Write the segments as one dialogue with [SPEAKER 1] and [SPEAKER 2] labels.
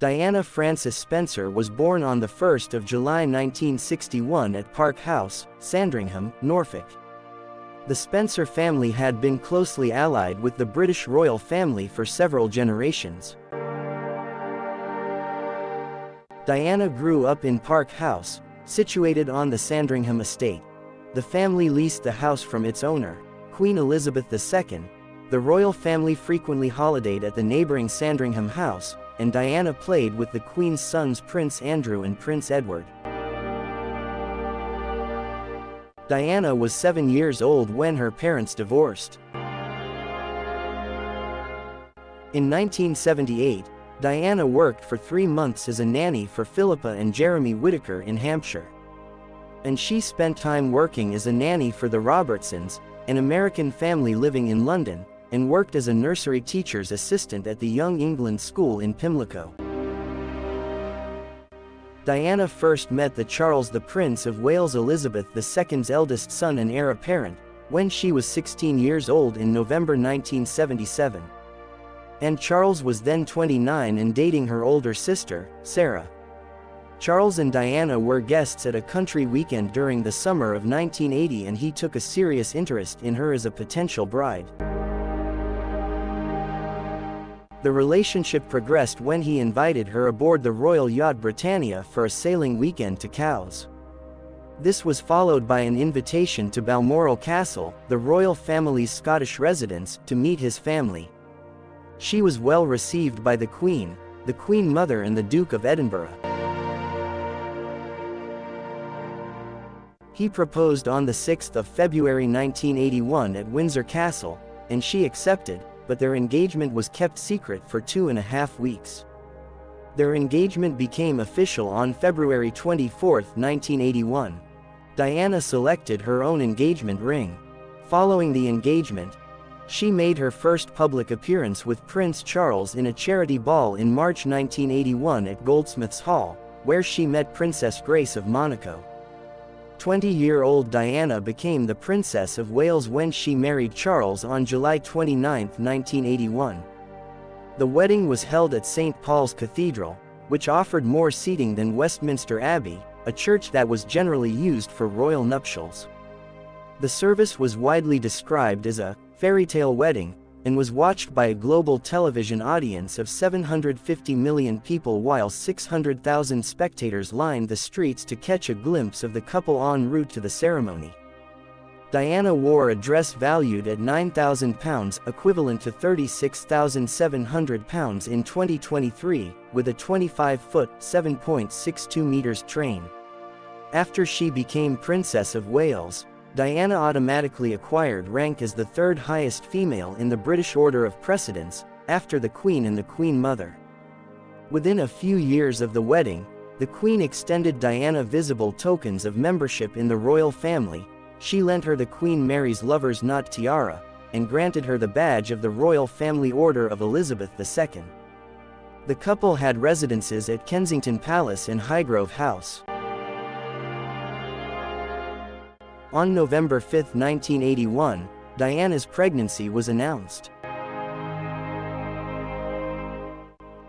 [SPEAKER 1] Diana Frances Spencer was born on 1 July 1961 at Park House, Sandringham, Norfolk. The Spencer family had been closely allied with the British royal family for several generations. Diana grew up in Park House, situated on the Sandringham estate. The family leased the house from its owner, Queen Elizabeth II. The royal family frequently holidayed at the neighboring Sandringham House, and Diana played with the Queen's sons Prince Andrew and Prince Edward. Diana was seven years old when her parents divorced. In 1978, Diana worked for three months as a nanny for Philippa and Jeremy Whitaker in Hampshire. And she spent time working as a nanny for the Robertsons, an American family living in London, and worked as a nursery teacher's assistant at the Young England School in Pimlico. Diana first met the Charles the Prince of Wales Elizabeth II's eldest son and heir apparent, when she was 16 years old in November 1977. And Charles was then 29 and dating her older sister, Sarah. Charles and Diana were guests at a country weekend during the summer of 1980 and he took a serious interest in her as a potential bride. The relationship progressed when he invited her aboard the royal yacht Britannia for a sailing weekend to Cowes. This was followed by an invitation to Balmoral Castle, the royal family's Scottish residence, to meet his family. She was well received by the Queen, the Queen Mother and the Duke of Edinburgh. He proposed on the 6th of February 1981 at Windsor Castle, and she accepted, but their engagement was kept secret for two and a half weeks. Their engagement became official on February 24, 1981. Diana selected her own engagement ring. Following the engagement, she made her first public appearance with Prince Charles in a charity ball in March 1981 at Goldsmiths Hall, where she met Princess Grace of Monaco. 20-year-old Diana became the Princess of Wales when she married Charles on July 29, 1981. The wedding was held at St. Paul's Cathedral, which offered more seating than Westminster Abbey, a church that was generally used for royal nuptials. The service was widely described as a fairy tale wedding, and was watched by a global television audience of 750 million people while 600,000 spectators lined the streets to catch a glimpse of the couple en route to the ceremony. Diana wore a dress valued at £9,000 equivalent to £36,700 in 2023, with a 25-foot (7.62 meters) train. After she became Princess of Wales, Diana automatically acquired rank as the third highest female in the British Order of Precedence, after the Queen and the Queen Mother. Within a few years of the wedding, the Queen extended Diana visible tokens of membership in the royal family, she lent her the Queen Mary's Lover's Knot tiara, and granted her the badge of the Royal Family Order of Elizabeth II. The couple had residences at Kensington Palace and Highgrove House. On November 5, 1981, Diana's pregnancy was announced.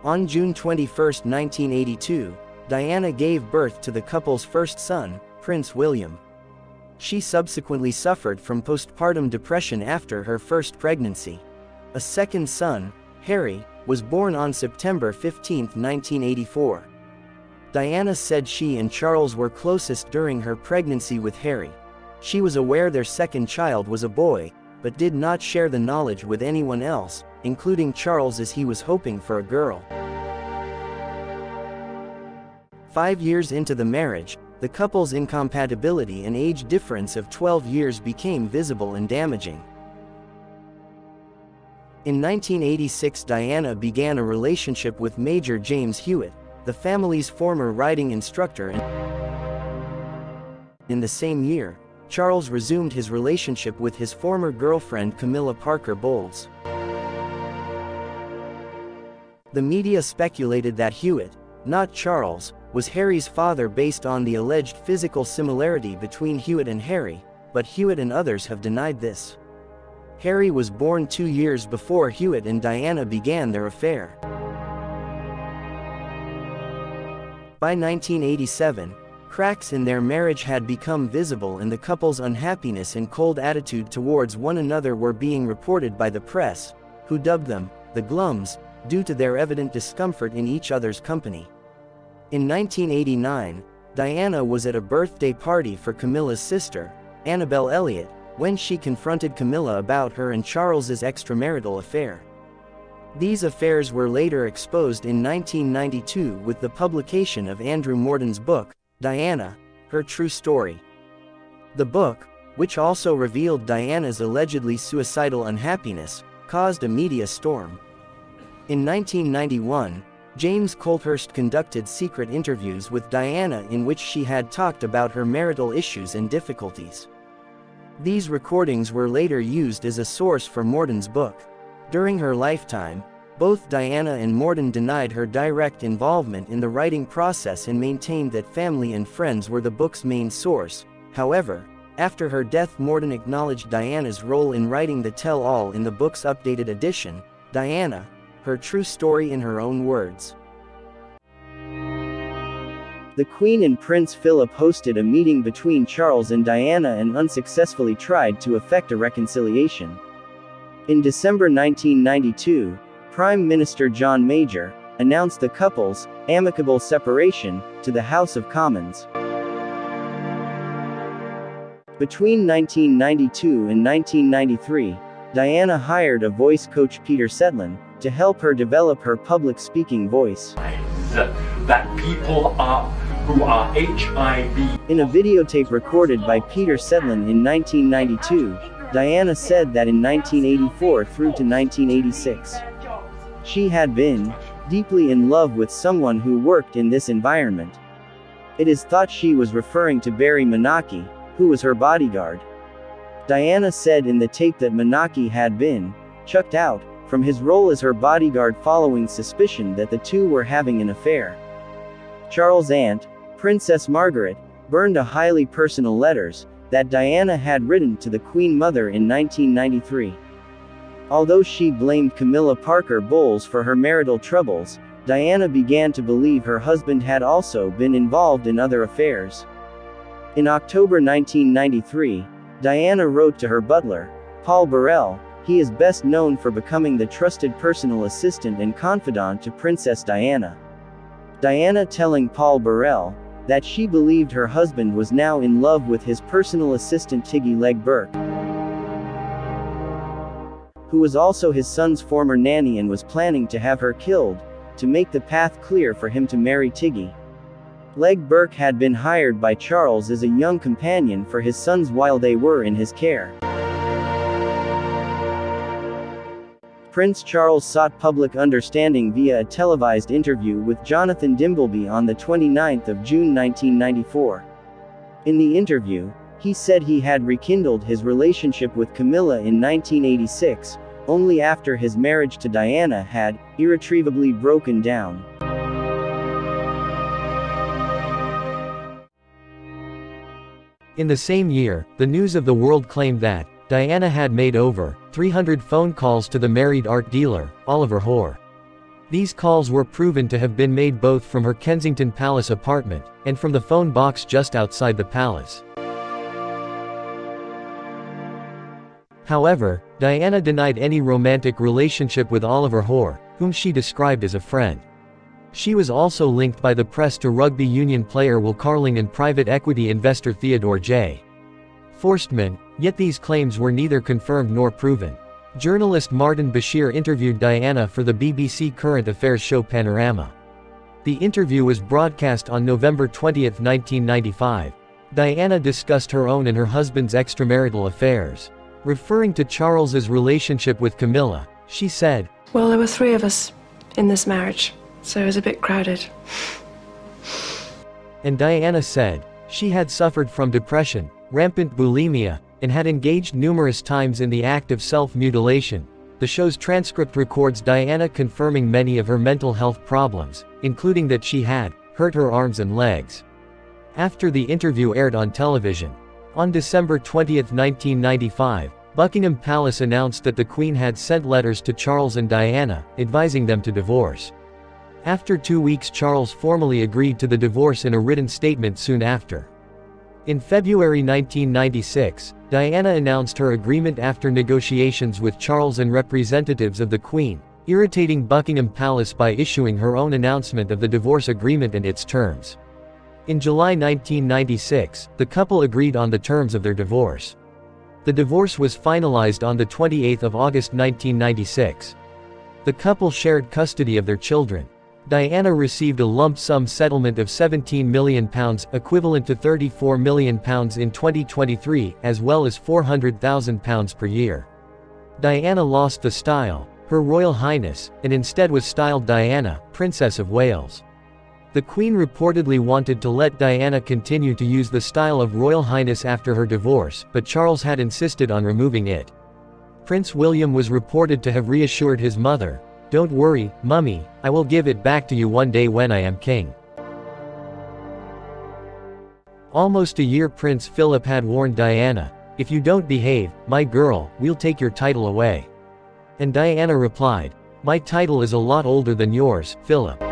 [SPEAKER 1] On June 21, 1982, Diana gave birth to the couple's first son, Prince William. She subsequently suffered from postpartum depression after her first pregnancy. A second son, Harry, was born on September 15, 1984. Diana said she and Charles were closest during her pregnancy with Harry. She was aware their second child was a boy, but did not share the knowledge with anyone else, including Charles as he was hoping for a girl. Five years into the marriage, the couple's incompatibility and age difference of 12 years became visible and damaging. In 1986 Diana began a relationship with Major James Hewitt, the family's former riding instructor in the same year, Charles resumed his relationship with his former girlfriend Camilla Parker Bowles. The media speculated that Hewitt, not Charles, was Harry's father based on the alleged physical similarity between Hewitt and Harry, but Hewitt and others have denied this. Harry was born two years before Hewitt and Diana began their affair. By 1987, cracks in their marriage had become visible and the couple's unhappiness and cold attitude towards one another were being reported by the press, who dubbed them, the Glums, due to their evident discomfort in each other's company. In 1989, Diana was at a birthday party for Camilla's sister, Annabel Elliot, when she confronted Camilla about her and Charles's extramarital affair. These affairs were later exposed in 1992 with the publication of Andrew Morton's book, Diana, Her True Story. The book, which also revealed Diana's allegedly suicidal unhappiness, caused a media storm. In 1991, James Colthurst conducted secret interviews with Diana in which she had talked about her marital issues and difficulties. These recordings were later used as a source for Morton's book. During her lifetime, both Diana and Morton denied her direct involvement in the writing process and maintained that family and friends were the book's main source. However, after her death Morton acknowledged Diana's role in writing the tell-all in the book's updated edition, Diana, her true story in her own words. The Queen and Prince Philip hosted a meeting between Charles and Diana and unsuccessfully tried to effect a reconciliation. In December 1992, Prime Minister John Major announced the couple's amicable separation to the House of Commons. Between 1992 and 1993, Diana hired a voice coach Peter Settelen to help her develop her public speaking voice.
[SPEAKER 2] That people are who are HIV.
[SPEAKER 1] In a videotape recorded by Peter Settelen in 1992, Diana said that in 1984 through to 1986, she had been deeply in love with someone who worked in this environment. It is thought she was referring to Barry Mannakee, who was her bodyguard. Diana said in the tape that Mannakee had been chucked out from his role as her bodyguard following suspicion that the two were having an affair. Charles' aunt, Princess Margaret, burned a highly personal letters, that Diana had written to the Queen Mother in 1993. Although she blamed Camilla Parker Bowles for her marital troubles, Diana began to believe her husband had also been involved in other affairs. In October 1993, Diana wrote to her butler, Paul Burrell, he is best known for becoming the trusted personal assistant and confidant to Princess Diana. Diana telling Paul Burrell, that she believed her husband was now in love with his personal assistant Tiggy Legge-Bourke, who was also his son's former nanny and was planning to have her killed, to make the path clear for him to marry Tiggy. Legge-Bourke had been hired by Charles as a young companion for his sons while they were in his care. Prince Charles sought public understanding via a televised interview with Jonathan Dimbleby on the 29th of June 1994. In the interview, he said he had rekindled his relationship with Camilla in 1986, only after his marriage to Diana had irretrievably broken down.
[SPEAKER 3] In the same year, the News of the World claimed that, Diana had made over 300 phone calls to the married art dealer, Oliver Hoare. These calls were proven to have been made both from her Kensington Palace apartment, and from the phone box just outside the palace. However, Diana denied any romantic relationship with Oliver Hoare, whom she described as a friend. She was also linked by the press to rugby union player Will Carling and private equity investor Theodore J. Forstmann, yet these claims were neither confirmed nor proven. Journalist Martin Bashir interviewed Diana for the BBC current affairs show Panorama. The interview was broadcast on November 20, 1995. Diana discussed her own and her husband's extramarital affairs. Referring to Charles's relationship with Camilla, she said,
[SPEAKER 4] Well, there were three of us in this marriage, so it was a bit crowded.
[SPEAKER 3] and Diana said, she had suffered from depression, rampant bulimia, and had engaged numerous times in the act of self-mutilation. The show's transcript records Diana confirming many of her mental health problems, including that she had hurt her arms and legs. After the interview aired on television, on December 20, 1995, Buckingham Palace announced that the Queen had sent letters to Charles and Diana, advising them to divorce. After two weeks Charles formally agreed to the divorce in a written statement soon after. In February 1996, Diana announced her agreement after negotiations with Charles and representatives of the Queen, irritating Buckingham Palace by issuing her own announcement of the divorce agreement and its terms. In July 1996, the couple agreed on the terms of their divorce. The divorce was finalized on 28 August 1996. The couple shared custody of their children. Diana received a lump sum settlement of £17 million, equivalent to £34 million in 2023, as well as £400,000 per year. Diana lost the style, Her Royal Highness, and instead was styled Diana, Princess of Wales. The Queen reportedly wanted to let Diana continue to use the style of Royal Highness after her divorce, but Charles had insisted on removing it. Prince William was reported to have reassured his mother, Don't worry, mummy, I will give it back to you one day when I am king. Almost a year Prince Philip had warned Diana, If you don't behave, my girl, we'll take your title away. And Diana replied, My title is a lot older than yours, Philip.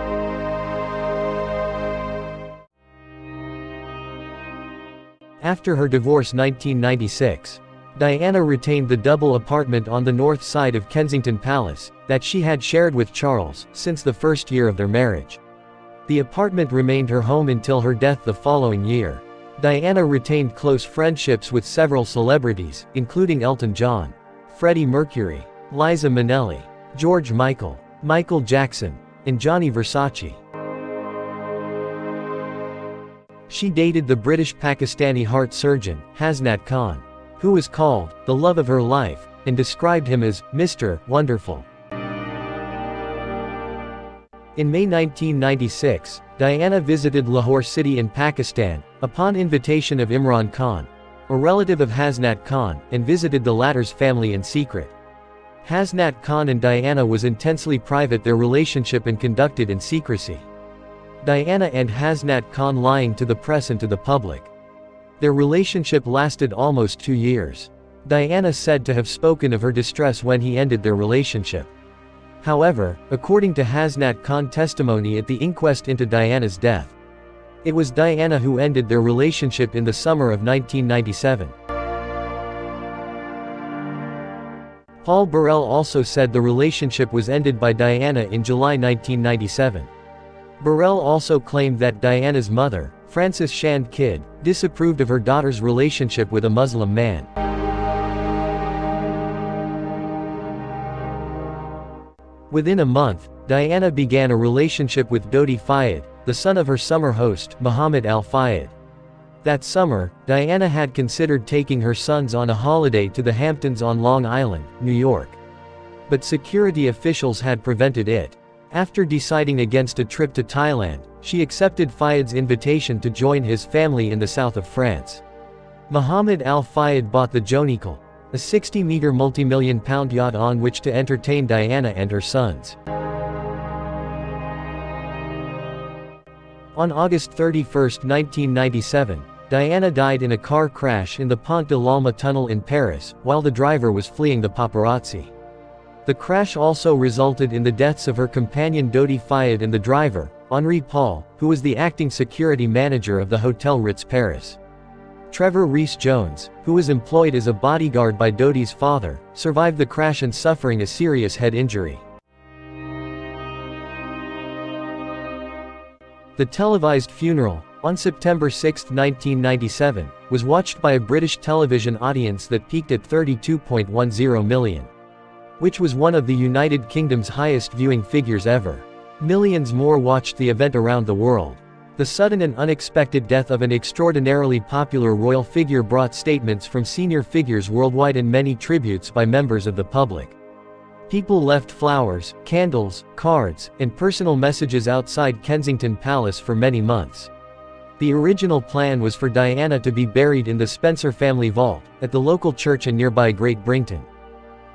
[SPEAKER 3] After her divorce 1996, Diana retained the double apartment on the north side of Kensington Palace, that she had shared with Charles, since the first year of their marriage. The apartment remained her home until her death the following year. Diana retained close friendships with several celebrities, including Elton John, Freddie Mercury, Liza Minnelli, George Michael, Michael Jackson, and Gianni Versace. She dated the British Pakistani heart surgeon, Hasnat Khan who was called the love of her life, and described him as Mr. Wonderful. In May 1996, Diana visited Lahore city in Pakistan, upon invitation of Imran Khan, a relative of Hasnat Khan, and visited the latter's family in secret. Hasnat Khan and Diana was intensely private their relationship and conducted in secrecy. Diana and Hasnat Khan lying to the press and to the public. Their relationship lasted almost two years. Diana said to have spoken of her distress when he ended their relationship. However, according to Hasnat Khan testimony at the inquest into Diana's death, it was Diana who ended their relationship in the summer of 1997. Paul Burrell also said the relationship was ended by Diana in July 1997. Burrell also claimed that Diana's mother, Frances Shand Kidd, disapproved of her daughter's relationship with a Muslim man. Within a month, Diana began a relationship with Dodi Fayed, the son of her summer host, Muhammad Al Fayed. That summer, Diana had considered taking her sons on a holiday to the Hamptons on Long Island, New York. But security officials had prevented it. After deciding against a trip to Thailand, she accepted Fayed's invitation to join his family in the south of France. Mohammed al-Fayed bought the Jonikal, a 60-meter multi-million pound yacht on which to entertain Diana and her sons. On August 31, 1997, Diana died in a car crash in the Pont de l'Alma tunnel in Paris, while the driver was fleeing the paparazzi. The crash also resulted in the deaths of her companion Dodi Fayed and the driver, Henri Paul, who was the acting security manager of the Hotel Ritz Paris. Trevor Rees Jones, who was employed as a bodyguard by Dodi's father, survived the crash and suffering a serious head injury. The televised funeral, on September 6, 1997, was watched by a British television audience that peaked at 32.10 million. Which was one of the United Kingdom's highest viewing figures ever. Millions more watched the event around the world. The sudden and unexpected death of an extraordinarily popular royal figure brought statements from senior figures worldwide and many tributes by members of the public. People left flowers, candles, cards, and personal messages outside Kensington Palace for many months. The original plan was for Diana to be buried in the Spencer family vault, at the local church in nearby Great Brington.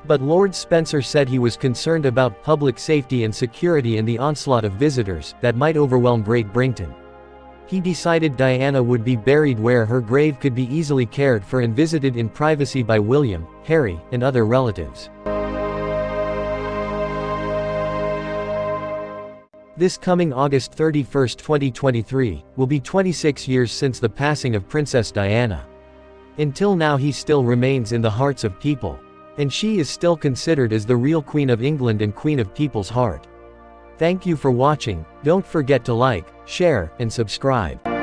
[SPEAKER 3] But Lord Spencer said he was concerned about public safety and security and the onslaught of visitors that might overwhelm Great Brington. He decided Diana would be buried where her grave could be easily cared for and visited in privacy by William, Harry, and other relatives. This coming August 31, 2023, will be 26 years since the passing of Princess Diana. Until now he still remains in the hearts of people. And she is still considered as the real Queen of England and Queen of People's Heart. Thank you for watching, don't forget to like, share, and subscribe.